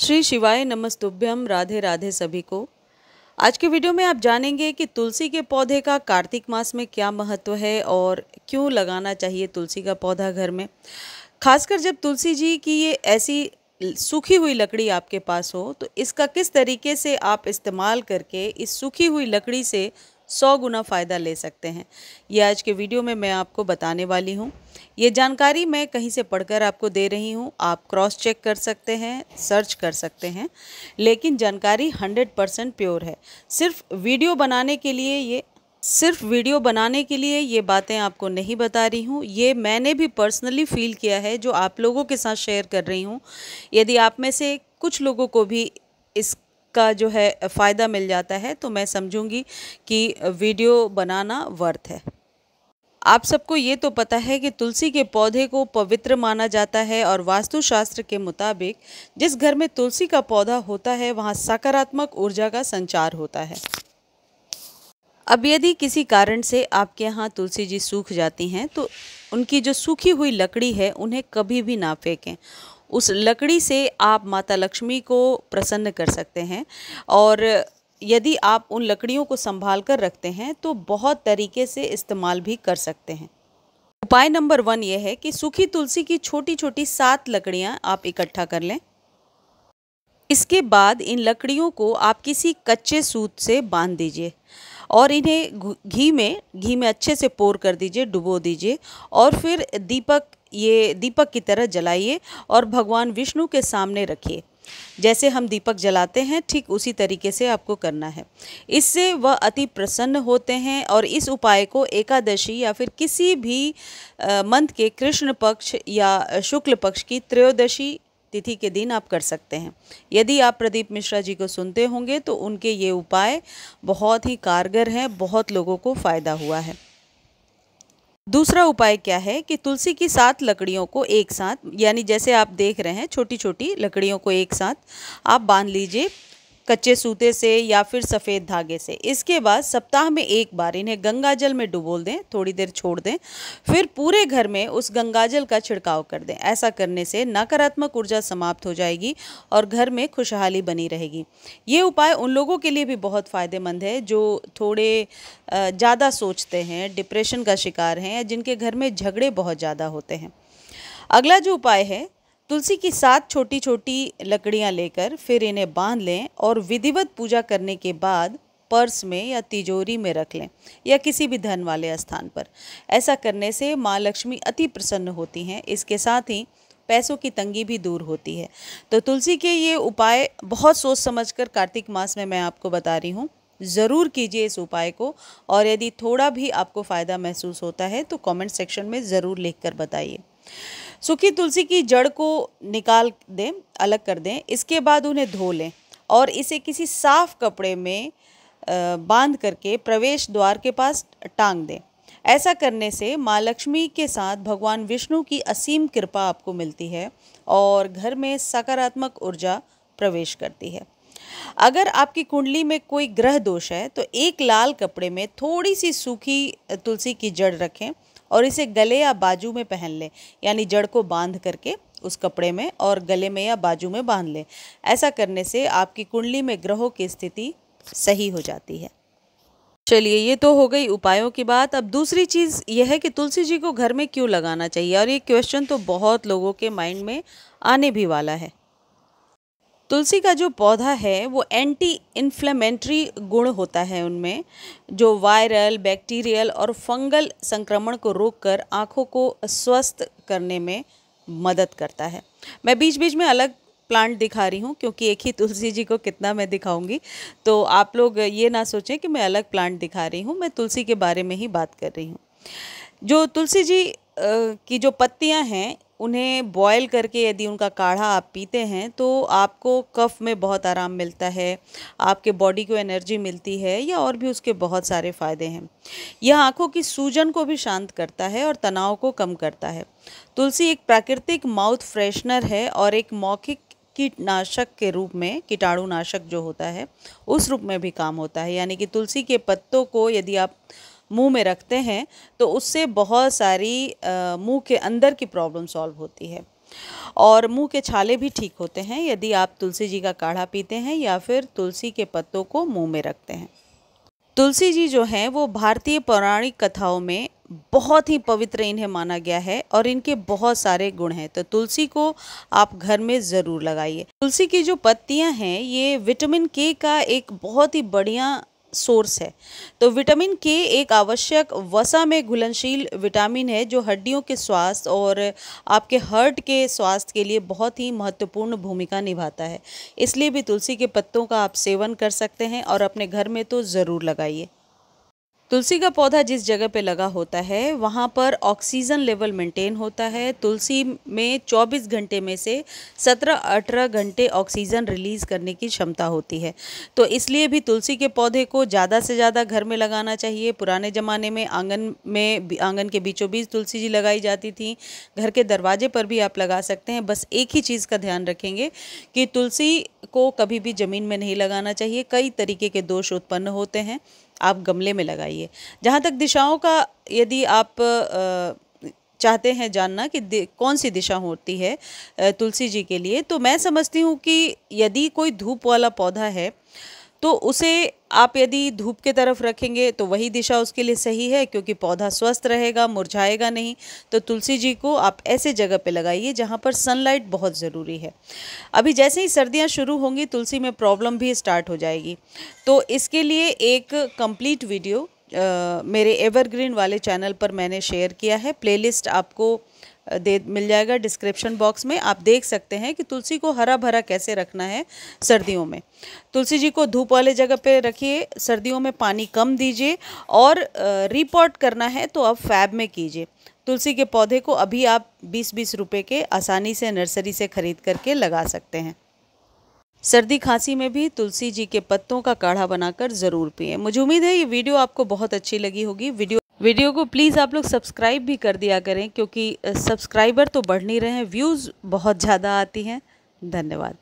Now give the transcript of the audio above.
श्री शिवाय नमस्तुभ्यम, राधे राधे सभी को। आज के वीडियो में आप जानेंगे कि तुलसी के पौधे का कार्तिक मास में क्या महत्व है और क्यों लगाना चाहिए तुलसी का पौधा घर में। खासकर जब तुलसी जी की ये ऐसी सूखी हुई लकड़ी आपके पास हो तो इसका किस तरीके से आप इस्तेमाल करके इस सूखी हुई लकड़ी से सौ गुना फ़ायदा ले सकते हैं। ये आज के वीडियो में मैं आपको बताने वाली हूँ। ये जानकारी मैं कहीं से पढ़कर आपको दे रही हूँ। आप क्रॉस चेक कर सकते हैं, सर्च कर सकते हैं, लेकिन जानकारी हंड्रेड परसेंट प्योर है। सिर्फ़ वीडियो बनाने के लिए ये, सिर्फ़ वीडियो बनाने के लिए ये बातें आपको नहीं बता रही हूँ। ये मैंने भी पर्सनली फील किया है, जो आप लोगों के साथ शेयर कर रही हूँ। यदि आप में से कुछ लोगों को भी इस का जो है, फ़ायदा मिल जाता है तो मैं समझूँगी कि वीडियो बनाना वर्थ है। आप सबको ये तो पता है कि तुलसी के पौधे को पवित्र माना जाता है और वास्तुशास्त्र के मुताबिक जिस घर में तुलसी का पौधा होता है, वहाँ सकारात्मक ऊर्जा का संचार होता है। अब यदि किसी कारण से आपके यहाँ तुलसी जी सूख जाती हैं तो उनकी जो सूखी हुई लकड़ी है, उन्हें कभी भी ना फेंकें। उस लकड़ी से आप माता लक्ष्मी को प्रसन्न कर सकते हैं। और यदि आप उन लकड़ियों को संभाल कर रखते हैं तो बहुत तरीके से इस्तेमाल भी कर सकते हैं। उपाय नंबर वन ये है कि सूखी तुलसी की छोटी छोटी सात लकड़ियाँ आप इकट्ठा कर लें। इसके बाद इन लकड़ियों को आप किसी कच्चे सूत से बाँध दीजिए और इन्हें घी में घी में अच्छे से पोर कर दीजिए, डुबो दीजिए और फिर दीपक ये दीपक की तरह जलाइए और भगवान विष्णु के सामने रखिए। जैसे हम दीपक जलाते हैं, ठीक उसी तरीके से आपको करना है। इससे वह अति प्रसन्न होते हैं और इस उपाय को एकादशी या फिर किसी भी मंथ के कृष्ण पक्ष या शुक्ल पक्ष की त्रयोदशी तिथि के दिन आप कर सकते हैं। यदि आप प्रदीप मिश्रा जी को सुनते होंगे तो उनके ये उपाय बहुत ही कारगर हैं, बहुत लोगों को फ़ायदा हुआ है। दूसरा उपाय क्या है कि तुलसी की सात लकड़ियों को एक साथ, यानी जैसे आप देख रहे हैं छोटी छोटी लकड़ियों को एक साथ, आप बाँध लीजिए। कच्चे सूते से या फिर सफ़ेद धागे से। इसके बाद सप्ताह में एक बार इन्हें गंगा जल में डुबोल दें, थोड़ी देर छोड़ दें, फिर पूरे घर में उस गंगा जल का छिड़काव कर दें। ऐसा करने से नकारात्मक ऊर्जा समाप्त हो जाएगी और घर में खुशहाली बनी रहेगी। ये उपाय उन लोगों के लिए भी बहुत फ़ायदेमंद है, जो थोड़े ज़्यादा सोचते हैं, डिप्रेशन का शिकार हैं, जिनके घर में झगड़े बहुत ज़्यादा होते हैं। अगला जो उपाय है तुलसी की सात छोटी छोटी लकड़ियाँ लेकर फिर इन्हें बाँध लें और विधिवत पूजा करने के बाद पर्स में या तिजोरी में रख लें या किसी भी धन वाले स्थान पर। ऐसा करने से माँ लक्ष्मी अति प्रसन्न होती हैं। इसके साथ ही पैसों की तंगी भी दूर होती है। तो तुलसी के ये उपाय बहुत सोच समझकर कार्तिक मास में मैं आपको बता रही हूँ। ज़रूर कीजिए इस उपाय को और यदि थोड़ा भी आपको फ़ायदा महसूस होता है तो कमेंट सेक्शन में ज़रूर लिख कर बताइए। सूखी तुलसी की जड़ को निकाल दें, अलग कर दें, इसके बाद उन्हें धो लें और इसे किसी साफ़ कपड़े में बाँध करके प्रवेश द्वार के पास टांग दें। ऐसा करने से माँ लक्ष्मी के साथ भगवान विष्णु की असीम कृपा आपको मिलती है और घर में सकारात्मक ऊर्जा प्रवेश करती है। अगर आपकी कुंडली में कोई ग्रह दोष है तो एक लाल कपड़े में थोड़ी सी सूखी तुलसी की जड़ रखें और इसे गले या बाजू में पहन लें। यानी जड़ को बाँध करके उस कपड़े में और गले में या बाजू में बाँध लें। ऐसा करने से आपकी कुंडली में ग्रहों की स्थिति सही हो जाती है। चलिए, ये तो हो गई उपायों की बात। अब दूसरी चीज़ यह है कि तुलसी जी को घर में क्यों लगाना चाहिए? और ये क्वेश्चन तो बहुत लोगों के माइंड में आने भी वाला है। तुलसी का जो पौधा है, वो एंटी इन्फ्लेमेंट्री गुण होता है उनमें, जो वायरल बैक्टीरियल और फंगल संक्रमण को रोककर आँखों को स्वस्थ करने में मदद करता है। मैं बीच बीच में अलग प्लांट दिखा रही हूँ, क्योंकि एक ही तुलसी जी को कितना मैं दिखाऊँगी। तो आप लोग ये ना सोचें कि मैं अलग प्लांट दिखा रही हूँ, मैं तुलसी के बारे में ही बात कर रही हूँ। जो तुलसी जी की जो पत्तियाँ हैं उन्हें बॉयल करके यदि उनका काढ़ा आप पीते हैं तो आपको कफ़ में बहुत आराम मिलता है, आपके बॉडी को एनर्जी मिलती है, या और भी उसके बहुत सारे फ़ायदे हैं। यह आँखों की सूजन को भी शांत करता है और तनाव को कम करता है। तुलसी एक प्राकृतिक माउथ फ्रेशनर है और एक मौखिक कीटनाशक के रूप में, कीटाणुनाशक जो होता है, उस रूप में भी काम होता है। यानी कि तुलसी के पत्तों को यदि आप मुँह में रखते हैं तो उससे बहुत सारी मुँह के अंदर की प्रॉब्लम सॉल्व होती है। और मुँह के छाले भी ठीक होते हैं, यदि आप तुलसी जी का काढ़ा पीते हैं या फिर तुलसी के पत्तों को मुँह में रखते हैं। तुलसी जी जो हैं, वो भारतीय पौराणिक कथाओं में बहुत ही पवित्र इन्हें माना गया है और इनके बहुत सारे गुण हैं। तो तुलसी को आप घर में ज़रूर लगाइए। तुलसी की जो पत्तियाँ हैं, ये विटामिन के का एक बहुत ही बढ़िया सोर्स है। तो विटामिन के एक आवश्यक वसा में घुलनशील विटामिन है, जो हड्डियों के स्वास्थ्य और आपके हर्ट के स्वास्थ्य के लिए बहुत ही महत्वपूर्ण भूमिका निभाता है। इसलिए भी तुलसी के पत्तों का आप सेवन कर सकते हैं और अपने घर में तो ज़रूर लगाइए। तुलसी का पौधा जिस जगह पे लगा होता है, वहाँ पर ऑक्सीजन लेवल मेंटेन होता है। तुलसी में 24 घंटे में से 17-18 घंटे ऑक्सीजन रिलीज़ करने की क्षमता होती है। तो इसलिए भी तुलसी के पौधे को ज़्यादा से ज़्यादा घर में लगाना चाहिए। पुराने ज़माने में आँगन में आँगन के बीचों बीच तुलसी जी लगाई जाती थी। घर के दरवाजे पर भी आप लगा सकते हैं। बस एक ही चीज़ का ध्यान रखेंगे कि तुलसी को कभी भी ज़मीन में नहीं लगाना चाहिए। कई तरीके के दोष उत्पन्न होते हैं। आप गमले में लगाइए। जहाँ तक दिशाओं का यदि आप चाहते हैं जानना कि कौन सी दिशा होती है तुलसी जी के लिए तो मैं समझती हूँ कि यदि कोई धूप वाला पौधा है तो उसे आप यदि धूप के तरफ़ रखेंगे तो वही दिशा उसके लिए सही है क्योंकि पौधा स्वस्थ रहेगा मुरझाएगा नहीं। तो तुलसी जी को आप ऐसे जगह पे लगाइए जहाँ पर सनलाइट बहुत ज़रूरी है। अभी जैसे ही सर्दियाँ शुरू होंगी तुलसी में प्रॉब्लम भी स्टार्ट हो जाएगी। तो इसके लिए एक कंप्लीट वीडियो आ, मेरे एवरग्रीन वाले चैनल पर मैंने शेयर किया है। प्लेलिस्ट आपको दे, मिल जाएगा डिस्क्रिप्शन बॉक्स में। आप देख सकते हैं कि तुलसी को हरा भरा कैसे रखना है सर्दियों में। तुलसी जी को धूप वाले जगह पे रखिए, सर्दियों में पानी कम दीजिए और रिपोर्ट करना है तो आप फैब में कीजिए। तुलसी के पौधे को अभी आप बीस बीस रुपए के आसानी से नर्सरी से ख़रीद करके लगा सकते हैं। सर्दी खांसी में भी तुलसी जी के पत्तों का काढ़ा बनाकर ज़रूर पिए। मुझे उम्मीद है ये वीडियो आपको बहुत अच्छी लगी होगी। वीडियो वीडियो को प्लीज़ आप लोग सब्सक्राइब भी कर दिया करें, क्योंकि सब्सक्राइबर तो बढ़ नहीं रहे हैं, व्यूज़ बहुत ज़्यादा आती हैं। धन्यवाद।